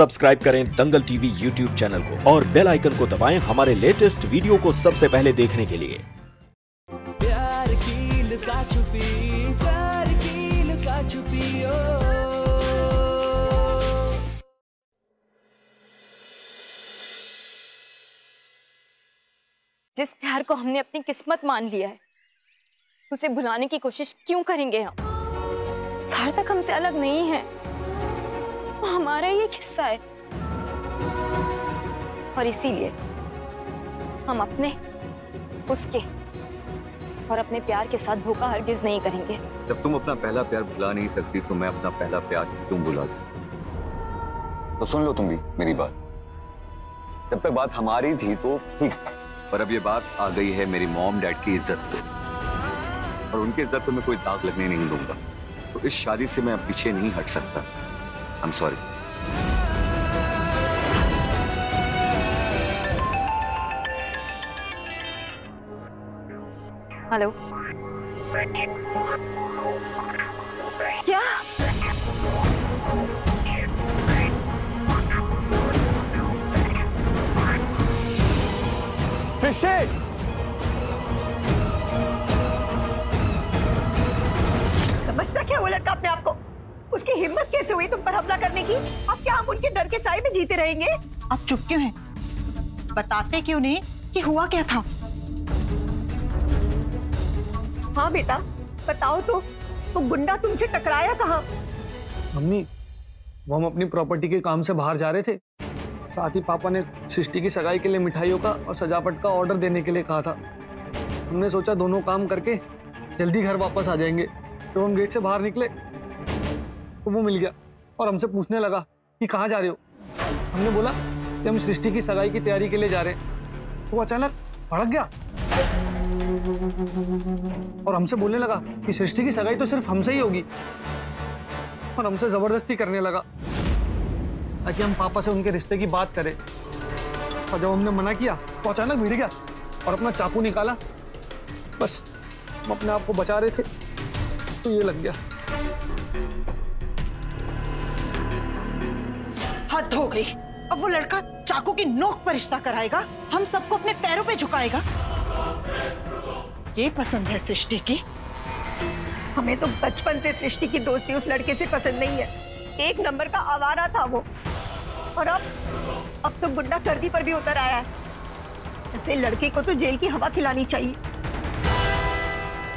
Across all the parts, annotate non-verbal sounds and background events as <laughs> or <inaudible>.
Subscribe करें दंगल TV YouTube channel को और बेल आइकन को दबाएँ हमारे लेटेस्ट वीडियो को सबसे पहले देखने के लिए। प्यार की लुका छुपी प्यार की लुका छुपी ओ। जिस प्यार को हमने अपनी किस्मत मान लिया है उसे भुलाने की कोशिश क्यों करेंगे हम? सार्थक हमसे अलग नहीं है। हमारा ही एक हिस्सा है। और इसीलिए हम अपने उसके और अपने प्यार के साथ धोखा हरगिज नहीं करेंगे। जब तुम अपना पहला प्यार भुला नहीं सकती तो मैं अपना पहला प्यार क्यों भुला दूँ? तो सुन लो तुम भी मेरी बात। जब तक बात हमारी थी तो ठीक था। पर अब ये बात आ गई है मेरी मॉम डैड की इज़्ज़त पे। और उनकी इज़्ज़त पे मैं कोई दाग लगने नहीं दूँगा। तो इस शादी से मैं अब पीछे नहीं हट सकता। I am sorry hello. क्या? शिष्य उसकी हिम्मत कैसे हुई तुम पर हमला करने की? अब क्या हम उनके डर के साए में जीते रहेंगे? आप चुप क्यों हैं? बताते क्यों नहीं कि हुआ क्या था? हाँ बेटा बताओ तो तो गुंडा तुमसे टकराया कहाँ? मम्मी वो हम अपनी प्रॉपर्टी के काम से बाहर जा रहे थे। साथ ही पापा ने सृष्टि की सगाई के लिए मिठाइयों का और सजावट का ऑर्डर देने के लिए कहा था। हमने सोचा दोनों काम करके जल्दी घर वापस आ जाएँगे। तो हम गेट से बाहर निकले तो वो मिल गया और हमसे पूछने लगा कि कहाँ जा रहे हो? हमने बोला कि हम सृष्टि की सगाई की तैयारी के लिए जा रहे हैं। तो वो अचानक भड़क गया और हमसे बोलने लगा कि सृष्टि की सगाई तो सिर्फ़ हमसे ही होगी। और हमसे ज़बरदस्ती करने लगा ताकि हम पापा से उनके रिश्ते की बात करें। और जब हमने मना किया तो अचानक भिड़ गया और अपना चाकू निकाला। बस, हम अपने आप को बचा रहे थे। तो ये लग गया। हद हो गई। अब वो लड़का चाकू की नोक पर रिश्ता कराएगा हम सबको अपने पैरों पे झुकाएगा। ये पसंद है सृष्टि की। हमें तो बचपन से सृष्टि की दोस्ती उस लड़के से पसंद नहीं है। एक नंबर का आवारा था वो। और अब अब तो गुंडा गर्दी पर भी उतर आया है। ऐसे लड़के को तो जेल की हवा खिलानी चाहिए।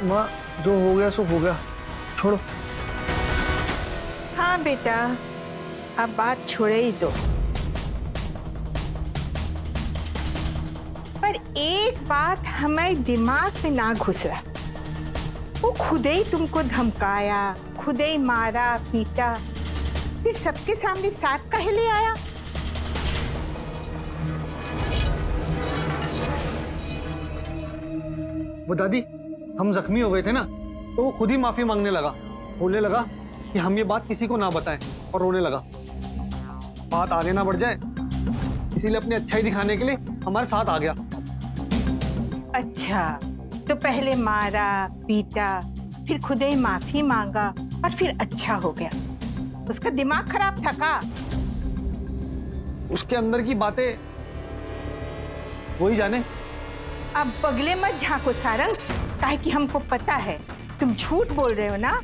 माँ जो हो गया सो हो गया। छोड़ो। हाँ बेटा। अब बात छोड़े ही दो। पर एक बात हमारे दिमाग में ना घुस रहा वो खुद ही तुमको धमकाया, खुद ही मारा, पीटा। फिर सबके सामने साथ का ले आया। वो दादी, हम जख्मी हो गए थे ना तो वो खुद ही माफ़ी मांगने लगा। बोलने लगा कि हम ये बात किसी को ना बताएँ और रोने लगा। बात आगे ना बढ़ जाए। इसीलिए अपनी अच्छाई दिखाने के लिए हमारे साथ आ गया। अच्छा तो पहले मारा पीटा फिर खुद ही माफ़ी मांगा और फिर अच्छा हो गया। उसका दिमाग खराब था का? उसके अंदर की बातें वही जाने। अब बगले मत झांको सारंग। काहे कि हमको पता है तुम झूठ बोल रहे हो ना?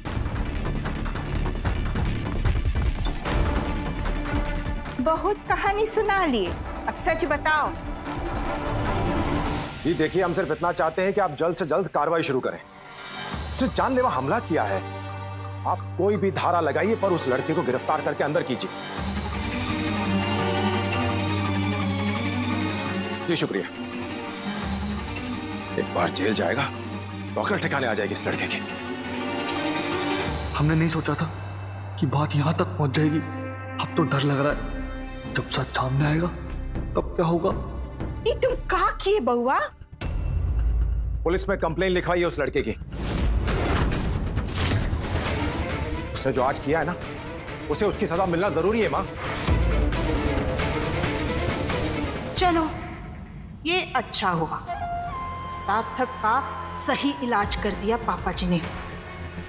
बहुत कहानी सुना लिए अब सच बताओ। जी देखिए हम सिर्फ़ इतना चाहते हैं कि आप जल्द से जल्द कार्रवाई शुरू करें। उसने जानलेवा हमला किया है। आप कोई भी धारा लगाइए पर उस लड़के को गिरफ़्तार करके अंदर कीजिए। जी शुक्रिया। एक बार जेल जाएगा तो अकल ठिकाने आ जाएगी इस लड़के की। हमने नहीं सोचा था कि बात यहाँ तक पहुँच जाएगी। अब तो डर लग रहा है। जब सच सामने आएगा तब क्या होगा? ये तुम कहा किए बउआ पुलिस में कंप्लेन लिखवाई है उस लड़के की। उसने जो आज किया है ना उसे उसकी सजा मिलना ज़रूरी है माँ। चलो ये अच्छा हुआ। सार्थक का सही इलाज कर दिया पापा जी ने।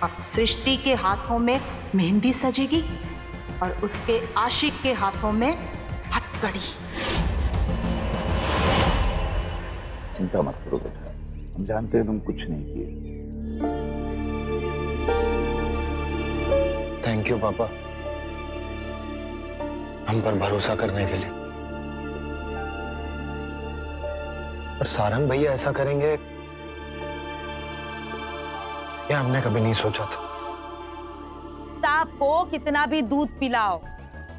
अब सृष्टि के हाथों में मेहंदी सजेगी। और उसके आशिक के हाथों में हथकड़ी। चिंता मत करो बेटा। हम जानते हैं तुम कुछ नहीं किए। थैंक यू पापा। हम पर भरोसा करने के लिए। पर सारंग भैया ऐसा करेंगे ये हमने कभी नहीं सोचा था। को कितना भी दूध पिलाओ,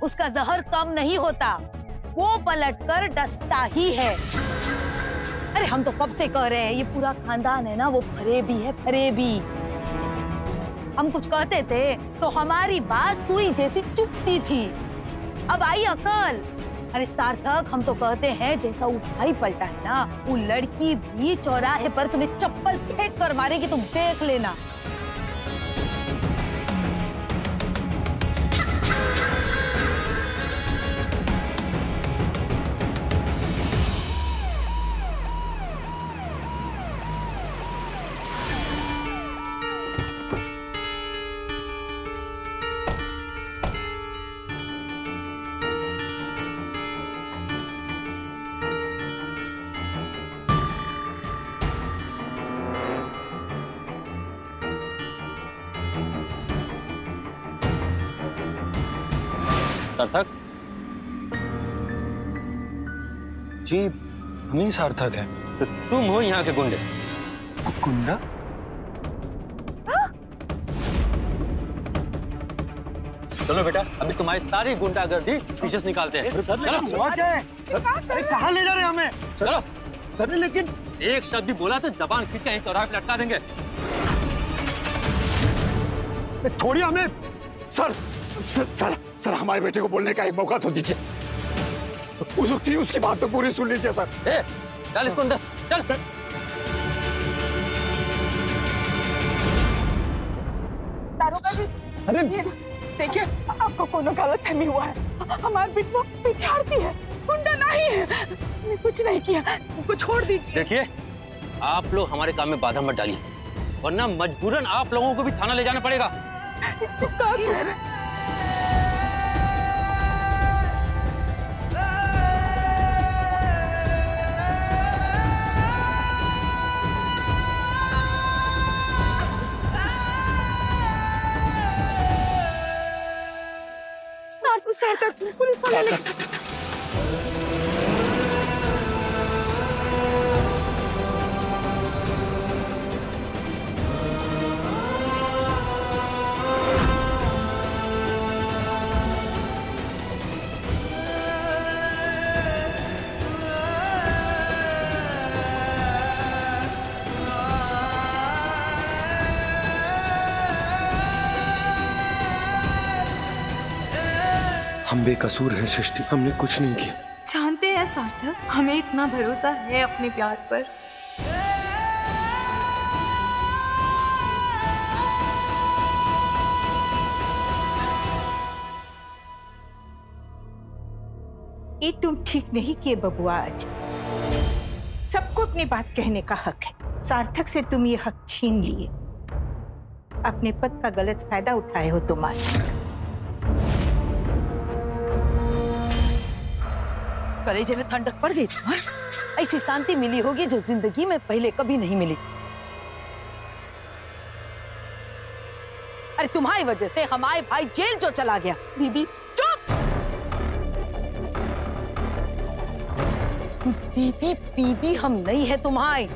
उसका जहर कम नहीं होता। वो पलटकर डसता ही है। अरे, हम तो कब से कह रहे हैं, ये पूरा खानदान है ना, वो फरेबी है फरेबी हम कुछ कहते थे तो हमारी बात सुई जैसी चुपती थी। अब आई अकल। अरे, सार्थक, हम तो कहते हैं, जैसा वो भाई पलटा है ना, वो लड़की भी चौराहे पर तुम्हें चप्पल फेंक कर मारेगी, तुम देख लेना। सार्थक? जी हम ही सार्थक है। तो तुम हो यहाँ के गुंडे। गुंडा? चलो बेटा अभी तुम्हारी सारी गुंडागर्दी पीछे से निकालते हैं। चलो। अरे कहाँ ले जा रहे हैं हमें? चलो। सर ने लेकिन एक शब्द भी बोला तो जबान खींच के यहीं चौराहे पे लटका देंगे। छोड़िए हमें सर सर सर, सर हमारे बेटे को बोलने का एक मौका तो दीजिए। उसकी उसकी बात तो पूरी सुन लीजिए सर। ए, चल इसको अंदर चल। दारोगा जी अरे। देखिए आपको कोनो गलत फहमी हुआ है। हमारे बिटवा विद्यार्थी है गुंडा नहीं है। हमने कुछ नहीं किया उनको छोड़ दीजिए। देखिए आप लोग हमारे काम में बाधा मत डालिए वरना मजबूरन आप लोगों को भी थाना ले जाना पड़ेगा। सार्थक पुलिस वाले बेकसूर हैं सृष्टि। हमने कुछ नहीं किया। जानते हैं सार्थक हमें इतना भरोसा है अपने प्यार पर। ये तुम ठीक नहीं किए बबुआ आज सबको अपनी बात कहने का हक है। सार्थक से तुम ये हक छीन लिए। अपने पद का गलत फ़ायदा उठाए हो तुम आज। कलेजे में ठंडक पड़ गई ऐसी शांति मिली होगी जो ज़िंदगी में पहले कभी नहीं मिली। अरे तुम्हारी वजह से हमारे भाई जेल जो चला गया। दीदी, चुप! दीदी पीदी हम नहीं है तुम्हारे।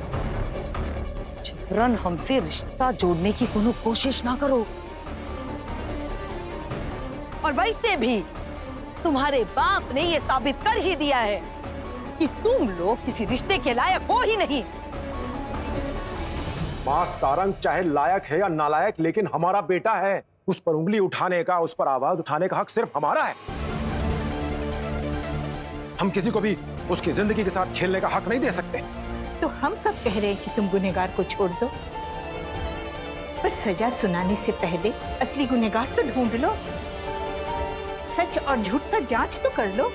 जबरन हमसे रिश्ता जोड़ने की कोशिश ना करो। और वैसे भी तुम्हारे बाप ने ये साबित कर ही दिया है कि तुम लोग किसी रिश्ते के लायक हो ही नहीं। माँ सारंग चाहे लायक है या नालायक लेकिन हमारा बेटा है। उस पर उंगली उठाने का उस पर आवाज़ उठाने का हक सिर्फ़ हमारा है। हम किसी को भी उसकी ज़िंदगी के साथ खेलने का हक नहीं दे सकते। तो हम कब कह रहे हैं कि तुम गुनेगार को छोड़ दो? पर सजा सुनाने से पहले असली गुनेगार तो ढूंढ लो। सच और झूठ का जाँच तो कर लो।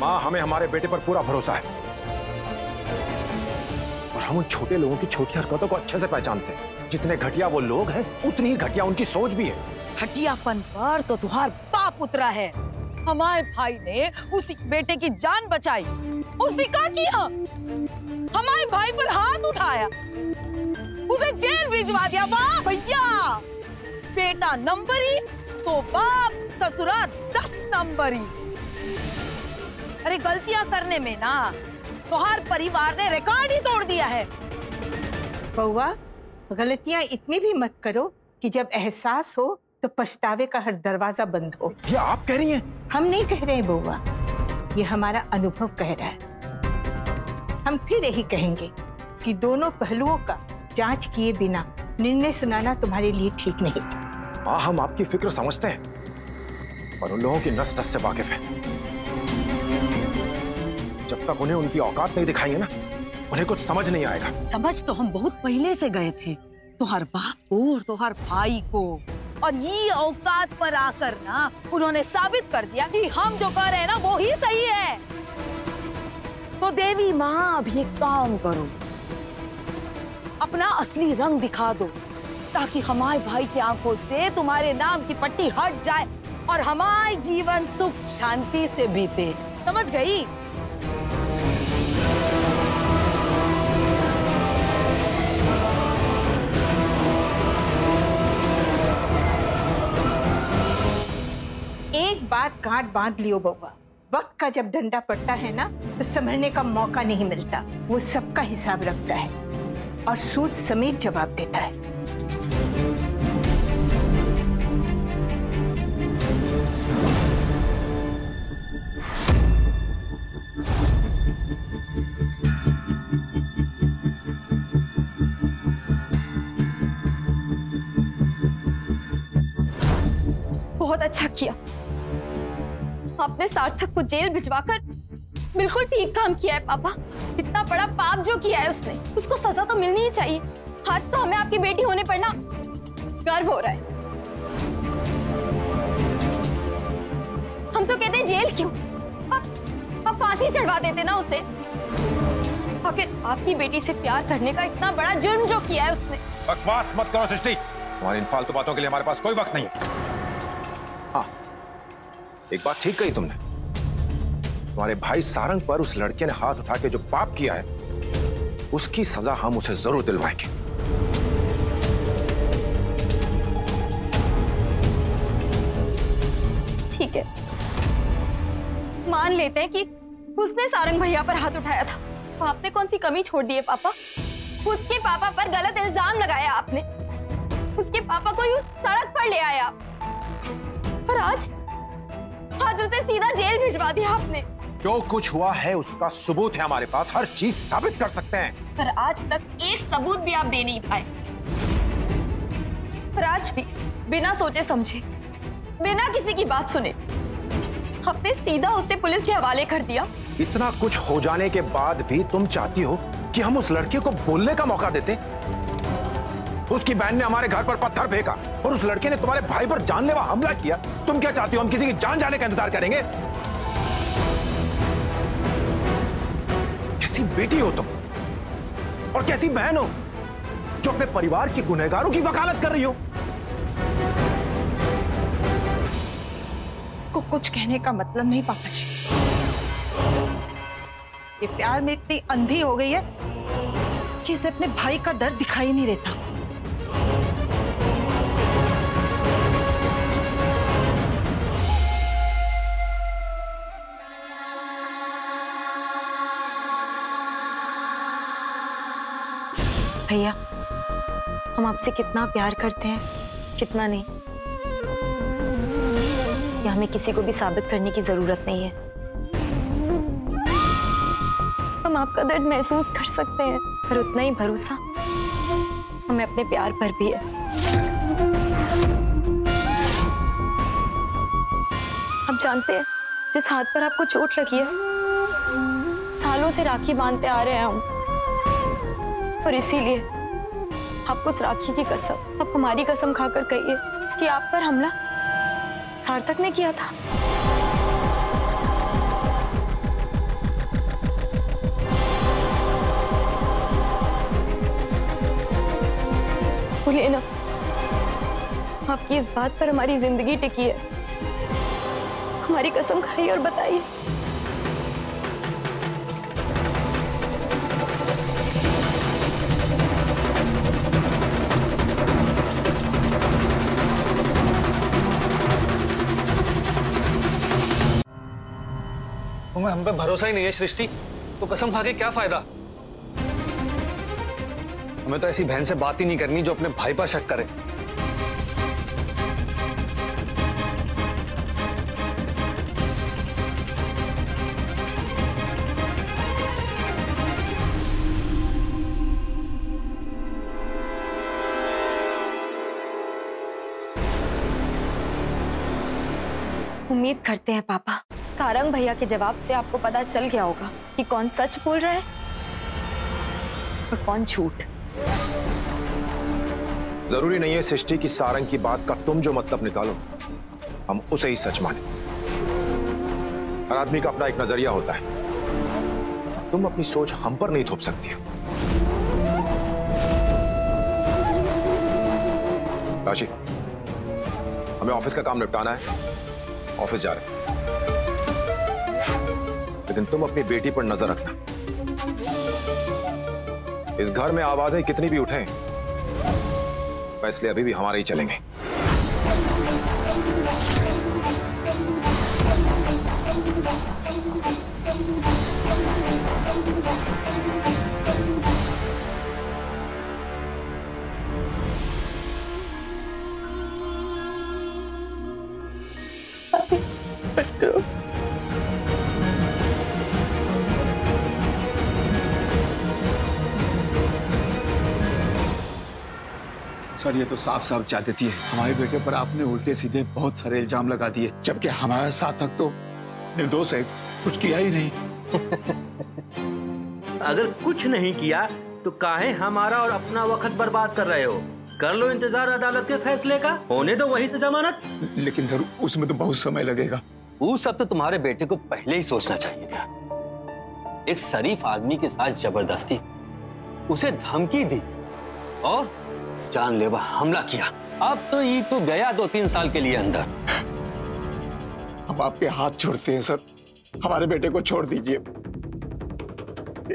माँ हमें हमारे बेटे पर पूरा भरोसा है। और हम उन छोटे लोगों की छोटी हरकतों को अच्छे से पहचानते हैं। जितने घटिया वो लोग हैं उतनी ही घटिया उनकी सोच भी है। हटियापन पर तो तुहार बाप उतरा है। हमारे भाई ने उसी बेटे की जान बचाई। उसने क्या किया। हमारे भाई पर हाथ उठाया। उसे जेल भिजवा दिया वाह भैया! बेटा नंबरी तो बाप ससुरा दस नंबरी। अरे गलतियाँ करने में ना तुहार परिवार ने रिकॉर्ड ही तोड़ दिया है। बउआ गलतियाँ इतनी भी मत करो कि जब एहसास हो तो पछतावे का हर दरवाज़ा बंद हो। ये आप कह रही हैं? हम नहीं कह रहे बउआ ये हमारा अनुभव कह रहा है। हम फिर यही कहेंगे कि दोनों पहलुओं का जाँच किए बिना निर्णय सुनाना तुम्हारे लिए ठीक नहीं हाँ हम आपकी फ़िक्र समझते हैं और उन लोगों की नस नस से वाकिफ है। जब तक उन्हें उनकी औकात नहीं दिखाएँगे ना उन्हें कुछ समझ नहीं आएगा। समझ तो हम बहुत पहले से गए थे तो हर बाप को और तो हर भाई को। और ये औकात पर आकर ना उन्होंने साबित कर दिया कि हम जो कर रहे हैं ना वो ही सही है। तो देवी माँ एक काम करो। अपना असली रंग दिखा दो, ताकि हमारे भाई की आँखों से तुम्हारे नाम की पट्टी हट जाए और हमारे जीवन सुख शांति से बीते। समझ गई? एक बात गांठ बाँध लियो बउआ वक्त का जब डंडा पड़ता है ना तो संभलने का मौका नहीं मिलता। वो सबका हिसाब रखता है। और सूझ समेत जवाब देता है। बहुत अच्छा किया। आपने सार्थक को जेल भिजवाकर बिल्कुल ठीक काम किया है, पापा। इतना बड़ा पाप जो किया है उसने, उसको सजा तो मिलनी ही चाहिए। आज तो हमें आपकी बेटी होने पर ना, गर्व हो रहा है। हम तो कहते जेल क्यों? आप फांसी चढ़वा देते ना उसे। आखिर आपकी बेटी से प्यार करने का इतना बड़ा जुर्म जो किया है उसने। बकवास मत करो, सृष्टि। तुम्हारी इन फालतू बातों के लिए हमारे पास कोई वक्त नहीं है। हाँ। एक बात ठीक कही तुमने। तुम्हारे भाई सारंग पर उस लड़के ने हाथ उठा के जो पाप किया है, उसकी सजा हम उसे ज़रूर दिलवाएँगे। ठीक है। मान लेते हैं कि उसने सारंग भैया पर हाथ उठाया था। आपने कौन सी कमी छोड़ दी है, पापा? उसके पापा पर गलत इल्ज़ाम लगाया आपने। उसके पापा को उस सड़क पर ले आया। और आज आज उसे सीधा जेल भिजवा दिया आपने। जो कुछ हुआ है उसका सबूत है हमारे पास। हर चीज़ साबित कर सकते हैं। पर आज तक एक सबूत भी आप दे नहीं पाए। पर आज भी बिना सोचे समझे बिना किसी की बात सुने आपने सीधा उसे पुलिस के हवाले कर दिया। इतना कुछ हो जाने के बाद भी तुम चाहती हो कि हम उस लड़के को बोलने का मौका देते? उसकी बहन ने हमारे घर पर पत्थर फेंका और उस लड़के ने तुम्हारे भाई पर जानलेवा हमला किया। तुम क्या चाहती हो हम किसी की जान जाने का इंतज़ार करेंगे? बेटी हो तुम? और कैसी बहन हो जो अपने परिवार के गुनहगारों की वकालत कर रही हो? इसको कुछ कहने का मतलब नहीं, पापा जी। ये प्यार में इतनी अंधी हो गई है कि इसे अपने भाई का दर्द दिखाई नहीं देता। भैया, हम आपसे कितना प्यार करते हैं, कितना नहीं। हमें किसी को भी साबित करने की ज़रूरत नहीं है। हम आपका दर्द महसूस कर सकते हैं, पर उतना ही भरोसा हमें अपने प्यार पर भी है। आप जानते हैं, जिस हाथ पर आपको चोट लगी है, सालों से राखी बांधते आ रहे हैं हम। और इसीलिए आपको राखी की कसम, आप हमारी कसम खाकर कहिए कि आप पर हमला सार्थक ने किया था। बोले ना, आपकी इस बात पर हमारी ज़िंदगी टिकी है। हमारी कसम खाइए और बताइए। तुम्हें हम पे भरोसा ही नहीं है, सृष्टि। तो कसम खा के क्या फ़ायदा? हमें तो ऐसी बहन से बात ही नहीं करनी जो अपने भाई पर शक करे। उम्मीद करते हैं, पापा। सारंग भैया के जवाब से आपको पता चल गया होगा कि कौन सच बोल रहा है और कौन झूठ। ज़रूरी नहीं है सृष्टि की सारंग की बात का तुम जो मतलब निकालो, हम उसे ही सच माने। हर आदमी का अपना एक नज़रिया होता है। तुम अपनी सोच हम पर नहीं थोप सकती हो। काशी हमें ऑफ़िस का काम निपटाना है। ऑफ़िस जा रहे हैं। लेकिन तुम अपनी बेटी पर नज़र रखना। इस घर में आवाज़ें कितनी भी उठें फैसले अभी भी हमारे ही चलेंगे। सर ये तो साफ़ साफ़ जादती है। हमारे बेटे पर आपने उल्टे सीधे बहुत सारे इल्ज़ाम लगा दिए जबकि हमारा साथ तक तो निर्दोष है कुछ किया ही नहीं। <laughs> अगर कुछ नहीं किया तो काहे हमारा और अपना वक्त बर्बाद कर रहे हो? कर लो इंतज़ार अदालत के फैसले का होने दो वहीं से जमानत। लेकिन सर उसमें तो बहुत समय लगेगा। वो सब तो तुम्हारे बेटे को पहले ही सोचना चाहिए था। एक शरीफ आदमी के साथ ज़बरदस्ती उसे धमकी दी और जानलेवा हमला किया। अब तो ये तो गया दो तीन साल के लिए अंदर। हम आपके हाथ छोड़ते हैं सर। हमारे बेटे को छोड़ दीजिए।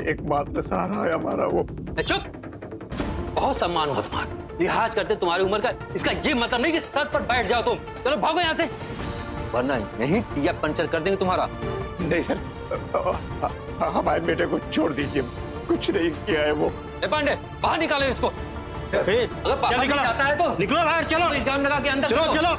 एक मात्र सहारा है हमारा वो। चुप! बहुत सम्मान हो तुम्हारा। लिहाज करते तुम्हारी उम्र का इसका ये मतलब नहीं कि सर पर बैठ जाओ तुम। चलो भागो यहाँ से। वरना यही दिया पंचर कर देंगे तुम्हारा। नहीं सर। हमारे बेटे को छोड़ दीजिए। कुछ नहीं किया है वो। पांडे बाहर निकालो इसको। अगर बाहर नहीं जाता है तो? निकलो बाहर चलो। इल्ज़ाम लगा के अंदर चलो। चलो।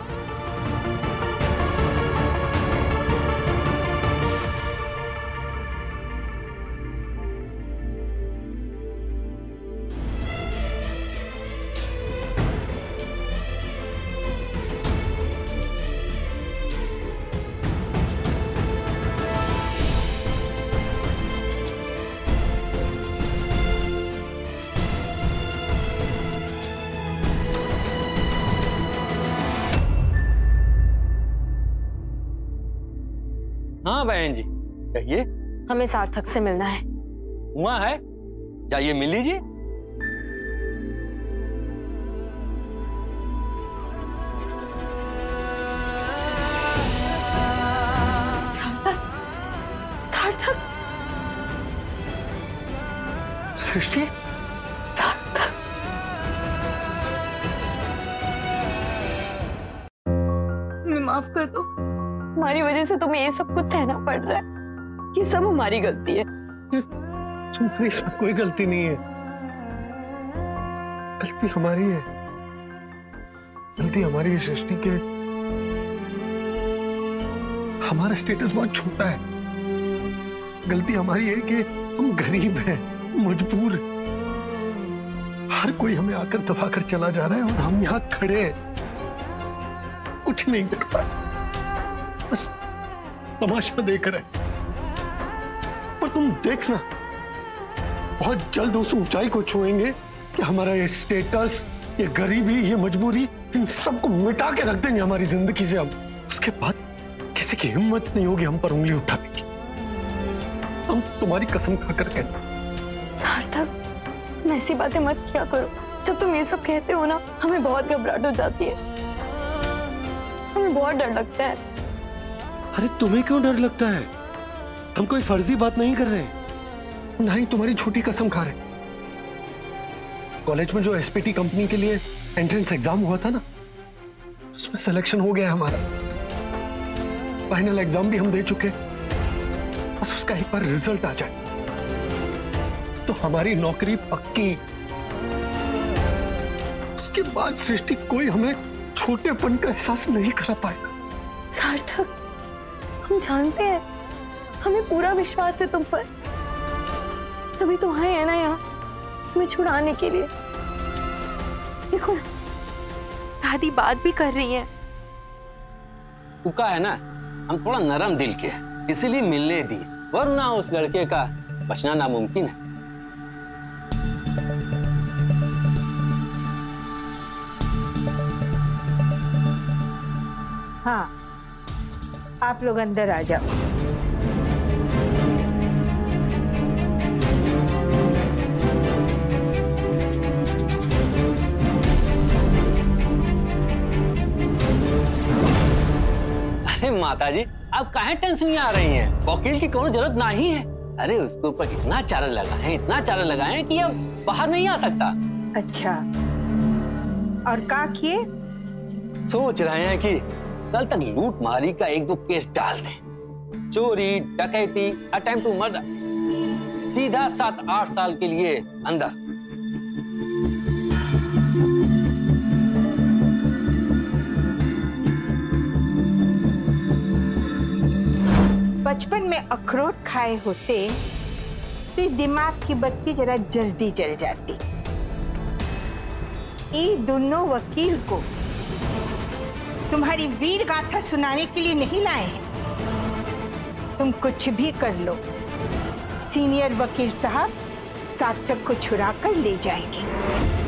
हाँ बहन जी? कहिए। हमें सार्थक से मिलना है। हुआ है? जाइए मिल लीजिए। सार्थक? सार्थक? सृष्टि? माफ़ कर दो। हमारी वजह से तुम्हें ये सब कुछ सहना पड़ रहा है, ये सब हमारी गलती है। तुम्हारी इसमें कोई गलती नहीं है। गलती हमारी है। गलती हमारी है, सृष्टि के। हमारा स्टेटस बहुत छोटा है। गलती हमारी है कि हम गरीब हैं, मजबूर। हर कोई हमें आकर दबाकर चला जा रहा है और हम यहाँ खड़े हैं। कुछ नहीं कर पाए बस तमाशा देख रहे पर तुम देखना, बहुत जल्द उस ऊंचाई को छुएँगे कि हमारा ये स्टेटस ये गरीबी, ये मजबूरी, इन सबको मिटा के रख देंगे हमारी ज़िंदगी से हम उसके बाद किसी की हिम्मत नहीं होगी हम पर उंगली उठाने की। हम तुम्हारी कसम खाकर कहते। सार्थक ऐसी बातें मत किया करो। जब तुम ये सब कहते हो ना, हमें बहुत घबराहट हो जाती है। हमें बहुत डर लगता है। अरे तुम्हें क्यों डर लगता है? हम कोई फर्जी बात नहीं कर रहे। ना ही तुम्हारी छोटी कसम खा रहे। कॉलेज में जो एसपीटी कंपनी के लिए एंट्रेंस एग्ज़ाम हुआ था ना उसमें सिलेक्शन हो गया हमारा। फाइनल एग्ज़ाम भी हम दे चुके बस उसका एक बार रिज़ल्ट आ जाए। तो हमारी नौकरी पक्की। उसके बाद सृष्टि कोई हमें छोटेपन का एहसास नहीं करा पाएगा। सार्थक जानते हैं। हमें पूरा विश्वास है तुम पर। तभी तो आए हैं ना यहाँ तुम्हें छुड़ाने के लिए। देखो ना दादी बात भी कर रही है। उका है ना हम थोड़ा नरम दिल के हैं इसीलिए मिलने दी। वरना उस लड़के का बचना नामुमकिन है। हाँ आप लोग अंदर आ जाओ। अरे माता जी आप काहे टेंशन आ रही हैं? वकील की कोनो ज़रूरत नहीं है। अरे उसके ऊपर इतना चारा लगा है इतना चारा लगा है कि अब बाहर नहीं आ सकता। अच्छा। और का किए? सोच रहे हैं कि कल तक लूट मारी का एक दो केस डाल दें। चोरी, डकैती, अटेम्प्ट टू मर्डर, सीधा सात आठ साल के लिए अंदर। बचपन में अखरोट खाए होते तो दिमाग की बत्ती जरा जल्दी जल जाती। ये दोनों वकील को तुम्हारी वीर गाथा सुनाने के लिए नहीं लाए हैं। तुम कुछ भी कर लो। सीनियर वकील साहब सार्थक को छुड़ा कर ले जाएँगे।